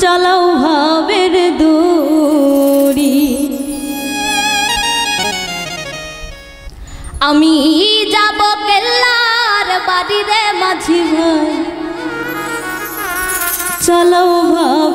চালাও ভাবের দূরি আমি যাব কেল্লার বাড়ি রে মাঝি ভাই। চালাও ভাব